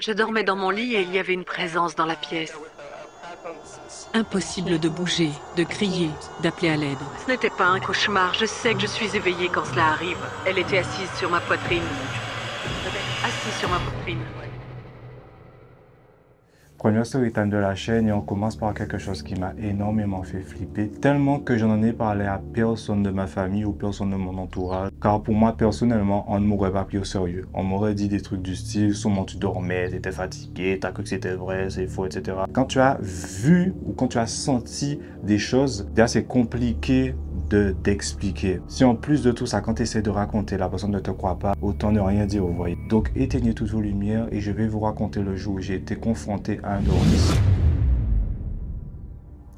Je dormais dans mon lit et il y avait une présence dans la pièce. Impossible de bouger, de crier, d'appeler à l'aide. Ce n'était pas un cauchemar. Je sais que je suis éveillée quand cela arrive. Elle était assise sur ma poitrine. Assise sur ma poitrine. Premier storytime de la chaîne et on commence par quelque chose qui m'a énormément fait flipper, tellement que je n'en ai parlé à personne de ma famille ou personne de mon entourage. Car pour moi, personnellement, on ne m'aurait pas pris au sérieux. On m'aurait dit des trucs du style, sûrement tu dormais, tu étais fatigué, t'as cru que c'était vrai, c'est faux, etc. Quand tu as vu ou quand tu as senti des choses, c'est compliqué de d'expliquer. Si en plus de tout ça, quand tu essaies de raconter, la personne ne te croit pas, autant ne rien dire, vous voyez. Donc éteignez toutes vos lumières et je vais vous raconter le jour où j'ai été confronté à un dormi.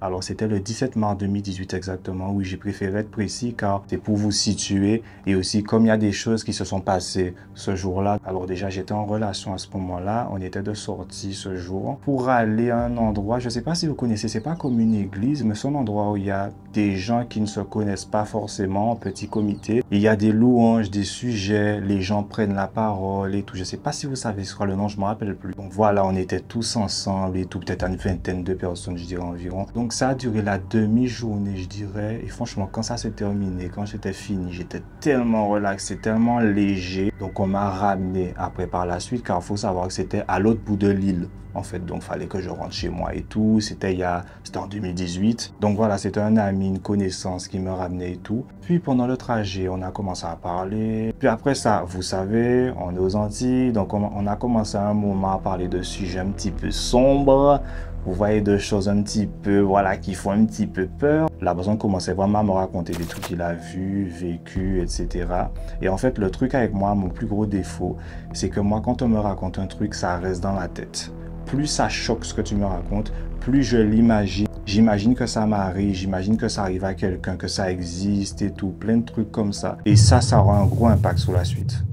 Alors c'était le 17 mars 2018 exactement, oui j'ai préféré être précis car c'est pour vous situer et aussi comme il y a des choses qui se sont passées ce jour-là. Alors déjà j'étais en relation à ce moment-là, on était de sortie ce jour pour aller à un endroit, je ne sais pas si vous connaissez, c'est pas comme une église mais c'est un endroit où il y a des gens qui ne se connaissent pas forcément, petit comité. Il y a des louanges, des sujets, les gens prennent la parole et tout. Je ne sais pas si vous savez ce le nom, je me rappelle plus. Donc voilà, on était tous ensemble et tout, peut-être une vingtaine de personnes je dirais environ. Donc ça a duré la demi-journée, je dirais. Et franchement, quand ça s'est terminé, quand j'étais fini, j'étais tellement relaxé, tellement léger. Donc, on m'a ramené après par la suite, car il faut savoir que c'était à l'autre bout de l'île en fait. Donc, fallait que je rentre chez moi et tout. C'était il y a, c'était en 2018. Donc voilà, c'était un ami, une connaissance qui me ramenait et tout. Puis pendant le trajet, on a commencé à parler. Puis après ça, vous savez, on est aux Antilles. Donc on, on a commencé à un moment à parler de sujets un petit peu sombres vous voyez deux choses un petit peu, voilà, qui font un petit peu peur. La personne commençait vraiment à me raconter des trucs qu'il a vus, vécu, etc. Et en fait, le truc avec moi, mon plus gros défaut, c'est que moi, quand on me raconte un truc, ça reste dans la tête. Plus ça choque ce que tu me racontes, plus je l'imagine. J'imagine que ça m'arrive, j'imagine que ça arrive à quelqu'un, que ça existe et tout, plein de trucs comme ça. Et ça, ça aura un gros impact sur la suite.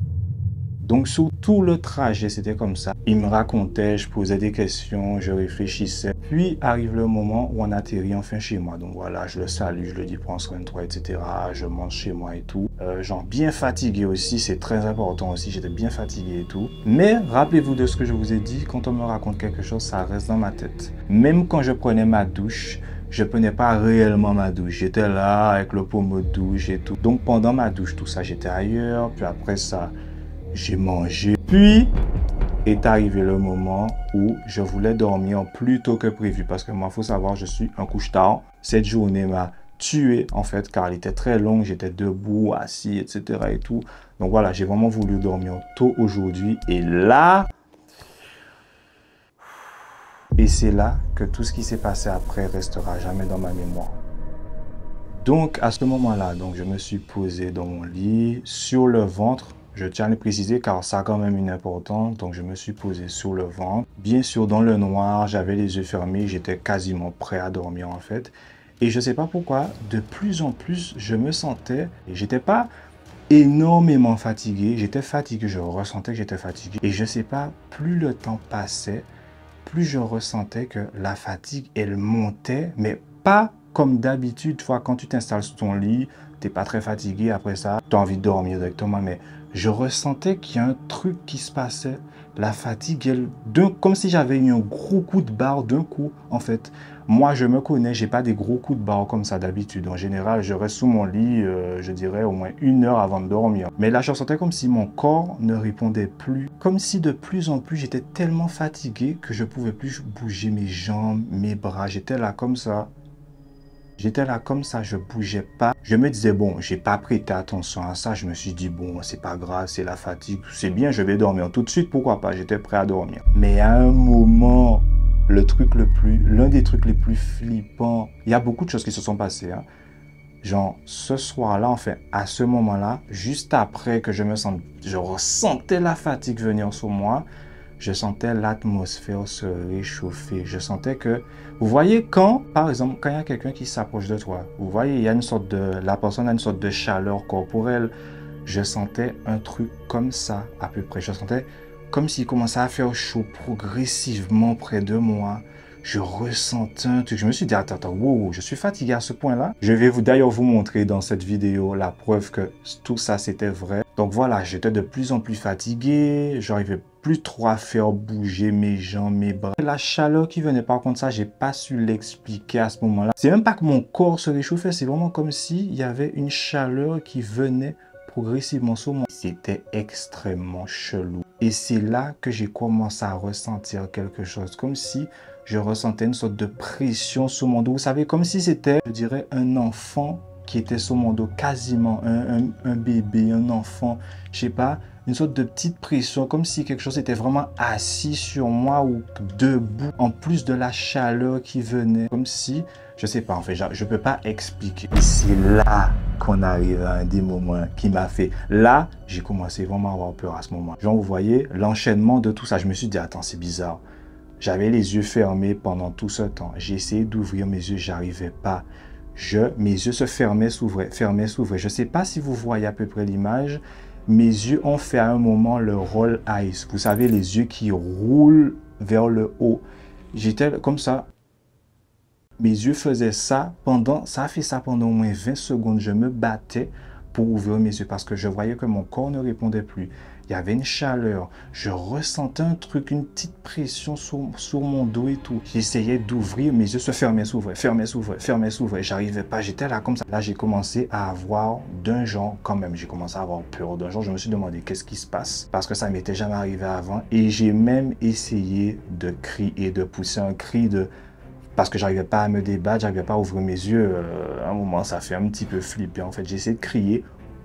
Donc sur tout le trajet, c'était comme ça. Il me racontait, je posais des questions, je réfléchissais. Puis arrive le moment où on atterrit enfin chez moi. Donc voilà, je le salue, je le dis prends soin de toi, etc. Je mange chez moi et tout. Euh, genre bien fatigué aussi, c'est très important aussi. J'étais bien fatigué et tout. Mais rappelez-vous de ce que je vous ai dit, quand on me raconte quelque chose, ça reste dans ma tête. Même quand je prenais ma douche, je prenais pas réellement ma douche. J'étais là avec le pommeau de douche et tout. Donc pendant ma douche, tout ça, j'étais ailleurs. Puis après ça, j'ai mangé. Puis est arrivé le moment où je voulais dormir plus tôt que prévu parce que moi, faut savoir, je suis un couche-tard. Cette journée m'a tué en fait car elle était très longue, j'étais debout, assis, etc. et tout. Donc voilà, j'ai vraiment voulu dormir tôt aujourd'hui et là... Et c'est là que tout ce qui s'est passé après restera jamais dans ma mémoire. Donc à ce moment-là, donc je me suis posé dans mon lit sur le ventre je tiens à le préciser car ça a quand même une importance. Donc je me suis posé sur le ventre. Bien sûr, dans le noir, j'avais les yeux fermés. J'étais quasiment prêt à dormir en fait. Et je ne sais pas pourquoi, de plus en plus, je me sentais... J'étais pas énormément fatigué. J'étais fatigué, je ressentais que j'étais fatigué. Et je ne sais pas, plus le temps passait, plus je ressentais que la fatigue, elle montait, mais pas comme d'habitude. Quand tu t'installes sur ton lit, tu n'es pas très fatigué après ça, tu as envie de dormir directement, mais je ressentais qu'il y a un truc qui se passait. La fatigue, elle, comme si j'avais eu un gros coup de barre d'un coup, en fait. Moi, je me connais, j'ai pas des gros coups de barre comme ça d'habitude. En général, je reste sous mon lit, euh, je dirais, au moins une heure avant de dormir. Mais là, je ressentais comme si mon corps ne répondait plus. Comme si de plus en plus, j'étais tellement fatigué que je pouvais plus bouger mes jambes, mes bras. J'étais là comme ça. J'étais là comme ça, je bougeais pas. Je me disais, bon, j'ai pas prêté attention à ça. Je me suis dit, bon, c'est pas grave, c'est la fatigue. C'est bien, je vais dormir tout de suite, pourquoi pas. J'étais prêt à dormir. Mais à un moment, le truc le plus, l'un des trucs les plus flippants, il y a beaucoup de choses qui se sont passées. Hein. Genre, ce soir-là, enfin, à ce moment-là, juste après que je me sente, je ressentais la fatigue venir sur moi, je sentais l'atmosphère se réchauffer. Je sentais que, vous voyez quand, par exemple, quand il y a quelqu'un qui s'approche de toi, vous voyez, il y a une sorte de, la personne a une sorte de chaleur corporelle. Je sentais un truc comme ça à peu près. Je sentais comme s'il commençait à faire chaud progressivement près de moi. Je ressentais un truc. Je me suis dit, attends, attends, wow, je suis fatigué à ce point-là. Je vais vous d'ailleurs vous montrer dans cette vidéo la preuve que tout ça c'était vrai. Donc voilà, j'étais de plus en plus fatigué. J'arrivais plus trop à faire bouger mes jambes, mes bras. La chaleur qui venait, par contre, ça, j'ai pas su l'expliquer à ce moment-là. C'est même pas que mon corps se réchauffait, c'est vraiment comme s'il y avait une chaleur qui venait progressivement sur moi. C'était extrêmement chelou. Et c'est là que j'ai commencé à ressentir quelque chose, comme si je ressentais une sorte de pression sur mon dos. Vous savez, comme si c'était, je dirais, un enfant qui était sur mon dos, quasiment un, bébé, un enfant, je sais pas, une sorte de petite pression, comme si quelque chose était vraiment assis sur moi ou debout, en plus de la chaleur qui venait, comme si, je sais pas, en fait, je peux pas expliquer. C'est là qu'on arrive à un des moments qui m'a fait, là, j'ai commencé vraiment à avoir peur à ce moment. Genre, vous voyez, l'enchaînement de tout ça, je me suis dit, attends, c'est bizarre. J'avais les yeux fermés pendant tout ce temps. J'ai essayé d'ouvrir mes yeux, j'arrivais pas. Je, mes yeux se fermaient, s'ouvraient, fermaient, s'ouvraient. Je sais pas si vous voyez à peu près l'image, mes yeux ont fait à un moment le roll eyes. Vous savez, les yeux qui roulent vers le haut. J'étais comme ça. Mes yeux faisaient ça pendant, ça fait ça pendant au moins 20 secondes. Je me battais ouvrir mes yeux parce que je voyais que mon corps ne répondait plus il y avait une chaleur. Je ressentais un truc, une petite pression sur, sur mon dos et tout. J'essayais d'ouvrir, mes yeux se fermaient, s'ouvraient, fermaient, s'ouvraient, fermaient, s'ouvraient. J'arrivais pas, j'étais là comme ça. Là, j'ai commencé à avoir d'un genre quand même. J'ai commencé à avoir peur d'un genre. Je me suis demandé qu'est-ce qui se passe? Parce que ça m'était jamais arrivé avant. Et j'ai même essayé de crier, de pousser un cri de parce que j'arrivais pas à me débattre, j'arrivais pas à ouvrir mes yeux. Euh, à un moment, ça fait un petit peu flipper. En fait, essayé de crier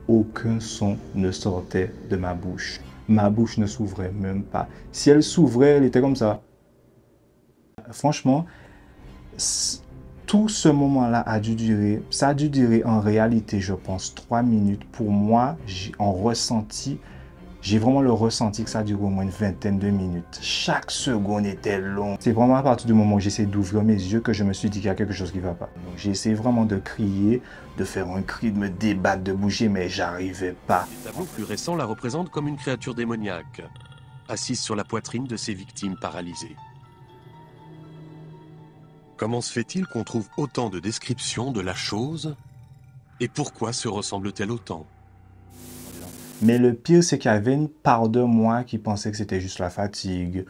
aucun son ne sortait de ma bouche. Ma bouche ne s'ouvrait même pas. Si elle s'ouvrait, elle était comme ça. Franchement, tout ce moment-là a dû durer, ça a dû durer en réalité, je pense, trois minutes. Pour moi, en ressenti, j'ai vraiment le ressenti que ça dure au moins une vingtaine de minutes. Chaque seconde était long. C'est vraiment à partir du moment où j'essaie d'ouvrir mes yeux que je me suis dit qu'il y a quelque chose qui ne va pas. Donc j'ai essayé vraiment de crier, de faire un cri, de me débattre, de bouger, mais j'arrivais pas. Les tableaux plus récents la représentent comme une créature démoniaque, assise sur la poitrine de ses victimes paralysées. Comment se fait-il qu'on trouve autant de descriptions de la chose? Et pourquoi se ressemble-t-elle autant? Mais le pire, c'est qu'il y avait une part de moi qui pensait que c'était juste la fatigue,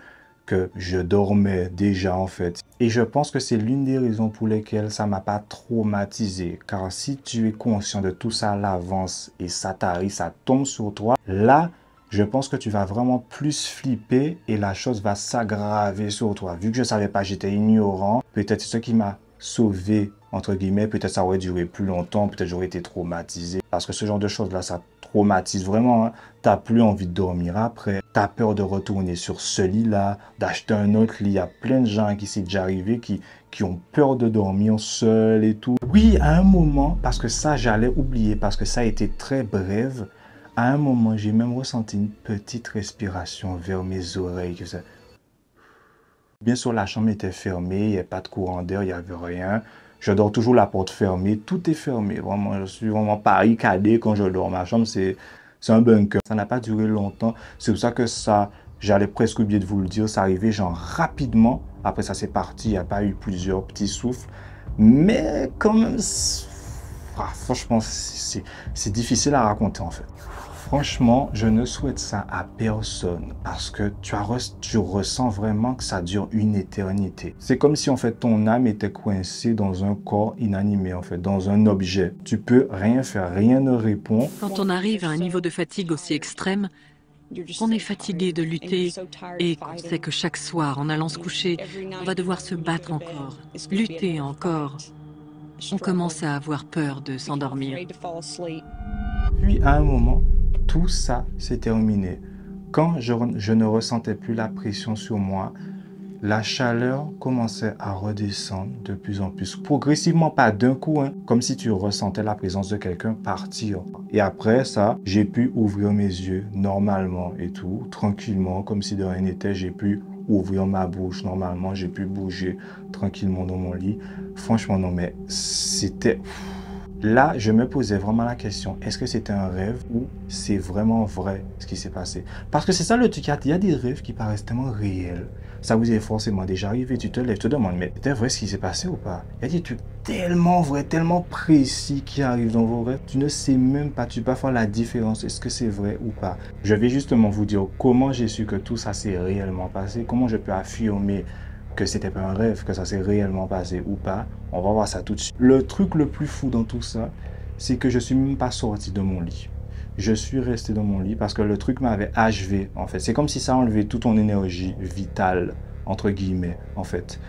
que je dormais déjà en fait. Et je pense que c'est l'une des raisons pour lesquelles ça m'a pas traumatisé. Car si tu es conscient de tout ça à l'avance et ça t'arrive, ça tombe sur toi, là, je pense que tu vas vraiment plus flipper et la chose va s'aggraver sur toi. Vu que je savais pas, j'étais ignorant. Peut-être c'est ce qui m'a sauvé, entre guillemets. Peut-être ça aurait duré plus longtemps. Peut-être j'aurais été traumatisé. Parce que ce genre de choses-là, ça traumatise vraiment. Hein. Tu n'as plus envie de dormir après. Tu as peur de retourner sur ce lit-là, d'acheter un autre lit. Il y a plein de gens qui s'est déjà arrivé qui, qui ont peur de dormir seul et tout. Oui, à un moment, parce que ça, j'allais oublier, parce que ça a été très bref. À un moment, j'ai même ressenti une petite respiration vers mes oreilles. Bien sûr, la chambre était fermée, il n'y avait pas de courant d'air, il n'y avait rien. Je dors toujours la porte fermée. Tout est fermé. Vraiment, je suis vraiment barricadé quand je dors. Ma chambre, c'est un bunker. Ça n'a pas duré longtemps. C'est pour ça que ça, j'allais presque oublier de vous le dire. Ça arrivait genre rapidement. Après, ça c'est parti. Il n'y a pas eu plusieurs petits souffles. Mais quand même, ah, franchement, c'est difficile à raconter en fait. Franchement, je ne souhaite ça à personne parce que tu, as, tu ressens vraiment que ça dure une éternité. C'est comme si en fait ton âme était coincée dans un corps inanimé, en fait, dans un objet. Tu peux rien faire, rien ne répond. Quand on arrive à un niveau de fatigue aussi extrême, on est fatigué de lutter et on sait que chaque soir, en allant se coucher, on va devoir se battre encore, lutter encore. On commence à avoir peur de s'endormir. Puis à un moment, tout ça s'est terminé. Quand je, ne ressentais plus la pression sur moi, la chaleur commençait à redescendre de plus en plus, progressivement, pas d'un coup, hein, comme si tu ressentais la présence de quelqu'un partir. Et après ça, j'ai pu ouvrir mes yeux normalement et tout, tranquillement, comme si de rien n'était, j'ai pu ouvrir ma bouche normalement, j'ai pu bouger tranquillement dans mon lit. Franchement, non, mais c'était Là, je me posais vraiment la question, est-ce que c'était un rêve ou c'est vraiment vrai ce qui s'est passé? Parce que c'est ça le truc, il y a des rêves qui paraissent tellement réels. Ça vous est forcément déjà arrivé, tu te lèves, tu te demandes, mais c'était vrai ce qui s'est passé ou pas? Il y a des trucs tellement vrais, tellement précis qui arrivent dans vos rêves, tu ne sais même pas, tu peux pas faire la différence, est-ce que c'est vrai ou pas? Je vais justement vous dire comment j'ai su que tout ça s'est réellement passé, comment je peux affirmer que c'était pas un rêve, que ça s'est réellement passé ou pas. On va voir ça tout de suite. Le truc le plus fou dans tout ça, c'est que je suis même pas sorti de mon lit. Je suis resté dans mon lit parce que le truc m'avait achevé, en fait. C'est comme si ça enlevait toute ton énergie vitale, entre guillemets, en fait.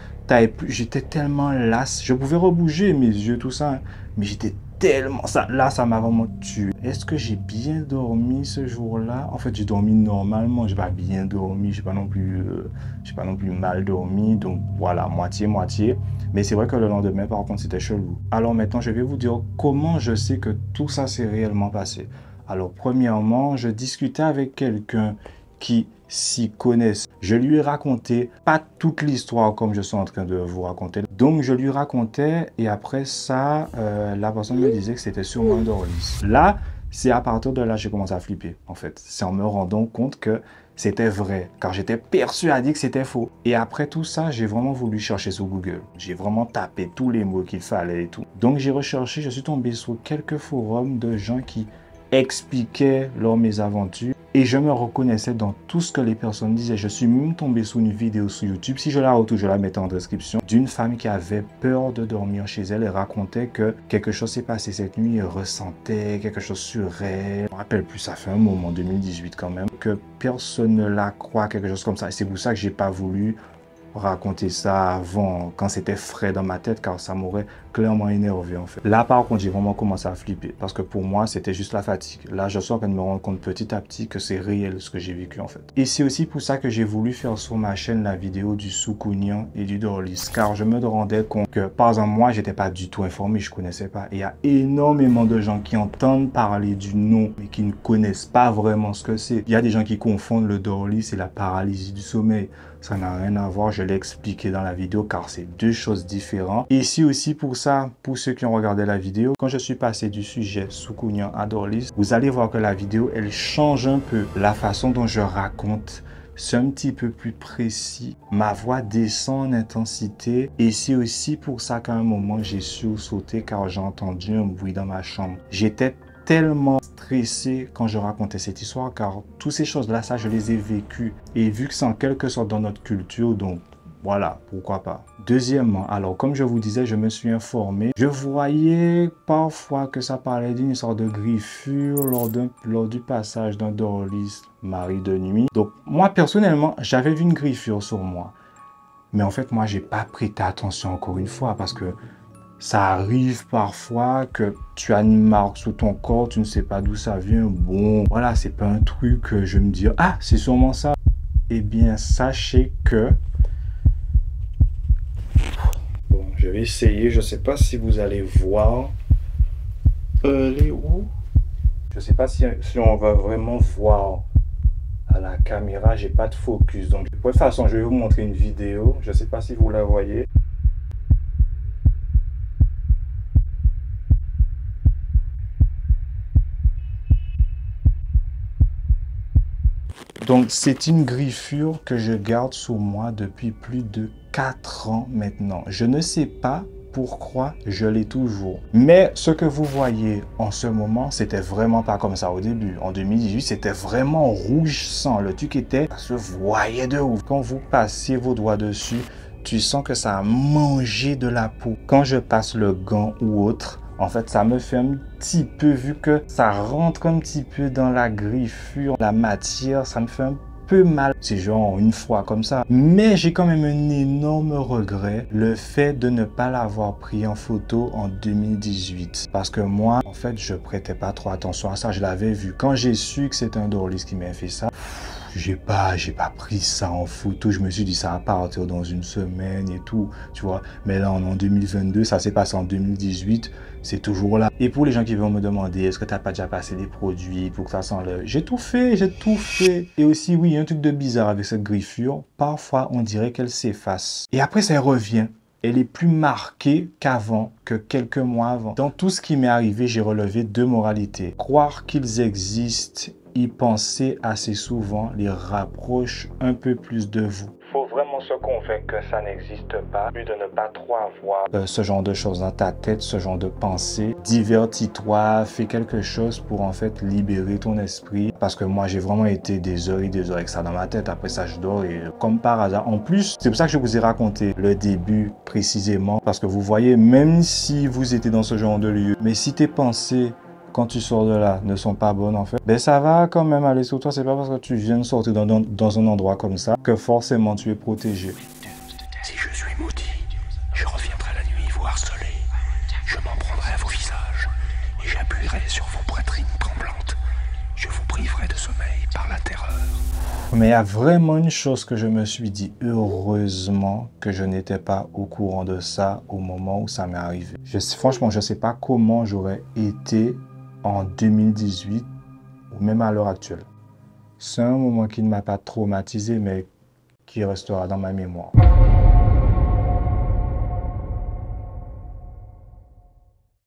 J'étais tellement las. Je pouvais rebouger mes yeux, tout ça, mais j'étais tellement... Ça, là, ça m'a vraiment tué. Est-ce que j'ai bien dormi ce jour-là? En fait, j'ai dormi normalement. J'ai pas bien dormi. J'ai pas non plus, euh, pas non plus mal dormi. Donc voilà, moitié moitié. Mais c'est vrai que le lendemain, par contre, c'était chelou. Alors maintenant, je vais vous dire comment je sais que tout ça s'est réellement passé. Alors premièrement, je discutais avec quelqu'un qui s'y connaissent. Je lui ai raconté, pas toute l'histoire comme je suis en train de vous raconter. Donc je lui racontais et après ça, euh, la personne me disait que c'était sûrement un Dorlis. Là, c'est à partir de là que j'ai commencé à flipper en fait. C'est en me rendant compte que c'était vrai, car j'étais persuadé que c'était faux. Et après tout ça, j'ai vraiment voulu chercher sur Google. J'ai vraiment tapé tous les mots qu'il fallait et tout. Donc j'ai recherché, je suis tombé sur quelques forums de gens qui expliquaient leurs mésaventures et je me reconnaissais dans tout ce que les personnes disaient. Je suis même tombé sur une vidéo sur YouTube. Si je la retrouve, je la mets en description. D'une femme qui avait peur de dormir chez elle et racontait que quelque chose s'est passé cette nuit. Elle ressentait quelque chose sur elle. Je me rappelle plus, ça fait un moment, 2018 quand même, que personne ne la croit, quelque chose comme ça. Et c'est pour ça que j'ai pas voulu raconter ça avant, quand c'était frais dans ma tête, car ça m'aurait clairement énervé en fait. Là par contre, j'ai vraiment commencé à flipper, parce que pour moi, c'était juste la fatigue. Là, je suis en train de me rendre compte petit à petit que c'est réel ce que j'ai vécu en fait. Et c'est aussi pour ça que j'ai voulu faire sur ma chaîne la vidéo du Soukounian et du Dorlis, car je me rendais compte que, par exemple, moi, j'étais pas du tout informé, je connaissais pas. Et il y a énormément de gens qui entendent parler du nom, mais qui ne connaissent pas vraiment ce que c'est. Il y a des gens qui confondent le Dorlis et la paralysie du sommeil. Ça n'a rien à voir, je l'ai expliqué dans la vidéo car c'est deux choses différentes. Ici aussi pour ça, pour ceux qui ont regardé la vidéo, quand je suis passé du sujet Soukounian à Dorlis, vous allez voir que la vidéo, elle change un peu la façon dont je raconte c'est un petit peu plus précis. Ma voix descend en intensité et c'est aussi pour ça qu'à un moment j'ai sursauté car j'ai entendu un bruit dans ma chambre. J'étais tellement stressé quand je racontais cette histoire car toutes ces choses-là, ça, je les ai vécues. Et vu que c'est en quelque sorte dans notre culture, donc voilà, pourquoi pas. Deuxièmement, alors comme je vous disais, je me suis informé. Je voyais parfois que ça parlait d'une sorte de griffure lors, du passage d'un Dorlis Marie de nuit. Donc moi personnellement, j'avais vu une griffure sur moi. Mais en fait, moi, j'ai pas prêté attention encore une fois parce que ça arrive parfois que tu as une marque sur ton corps, tu ne sais pas d'où ça vient. Bon, voilà, c'est pas un truc que je me dis, ah, c'est sûrement ça. Eh bien, sachez que... Bon, je vais essayer, je sais pas si vous allez voir. Elle est où? Je sais pas si, si on va vraiment voir à la caméra, j'ai pas de focus. Donc, de toute façon, je vais vous montrer une vidéo. Je sais pas si vous la voyez. Donc, c'est une griffure que je garde sur moi depuis plus de 4 ans maintenant. Je ne sais pas pourquoi je l'ai toujours. Mais ce que vous voyez en ce moment, c'était vraiment pas comme ça au début. En 2018, c'était vraiment rouge sang. Le truc était, ça se voyait de ouf. Quand vous passez vos doigts dessus, tu sens que ça a mangé de la peau. Quand je passe le gant ou autre, en fait, ça me fait un petit peu, vu que ça rentre un petit peu dans la griffure, la matière, ça me fait un peu mal. C'est genre une fois comme ça. Mais j'ai quand même un énorme regret, le fait de ne pas l'avoir pris en photo en 2018. Parce que moi, en fait, je prêtais pas trop attention à ça. Je l'avais vu. Quand j'ai su que c'était un Dorlis qui m'a fait ça, j'ai pas, j'ai pas pris ça en photo. Je me suis dit, ça va partir dans une semaine et tout, tu vois. Mais là, en 2022, ça s'est passé en 2018, c'est toujours là. Et pour les gens qui vont me demander, est-ce que tu n'as pas déjà passé des produits pour que ça s'enlève J'ai tout fait, j'ai tout fait. Et aussi, oui, il y a un truc de bizarre avec cette griffure. Parfois, on dirait qu'elle s'efface. Et après, ça revient. elle est plus marquée qu'avant, que quelques mois avant. Dans tout ce qui m'est arrivé, j'ai relevé deux moralités. Croire qu'ils existent y penser assez souvent les rapproche un peu plus de vous faut vraiment se convaincre que ça n'existe pas, plus de ne pas trop avoir euh, ce genre de choses dans ta tête, ce genre de pensée. Divertis-toi, fais quelque chose pour en fait libérer ton esprit. Parce que moi, j'ai vraiment été des heures et des heures avec ça dans ma tête. Après ça, je dors et euh, comme par hasard. En plus, c'est pour ça que je vous ai raconté le début précisément. Parce que vous voyez, même si vous étiez dans ce genre de lieu, mais si tes pensées quand tu sors de là ne sont pas bonnes en fait, ben ça va quand même aller sur toi. C'est pas parce que tu viens de sortir dans, dans, un endroit comme ça que forcément tu es protégé. Si je suis maudit, je reviendrai la nuit vous harceler. Je m'en prendrai à vos visages et j'appuierai sur vos poitrines tremblantes. Je vous priverai de sommeil par la terreur. Mais il y a vraiment une chose que je me suis dit, heureusement que je n'étais pas au courant de ça au moment où ça m'est arrivé. Je, franchement, je ne sais pas comment j'aurais été en 2018 ou même à l'heure actuelle. C'est un moment qui ne m'a pas traumatisé, mais qui restera dans ma mémoire.